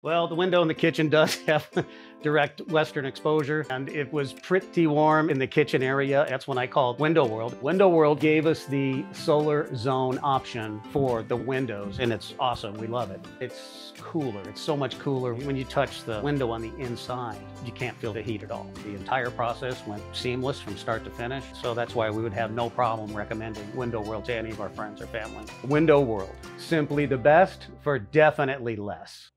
Well, the window in the kitchen does have direct western exposure and it was pretty warm in the kitchen area. That's when I called Window World. Window World gave us the solar zone option for the windows and it's awesome. We love it. It's cooler. It's so much cooler when you touch the window on the inside. You can't feel the heat at all. The entire process went seamless from start to finish. So that's why we would have no problem recommending Window World to any of our friends or family. Window World, simply the best for definitely less.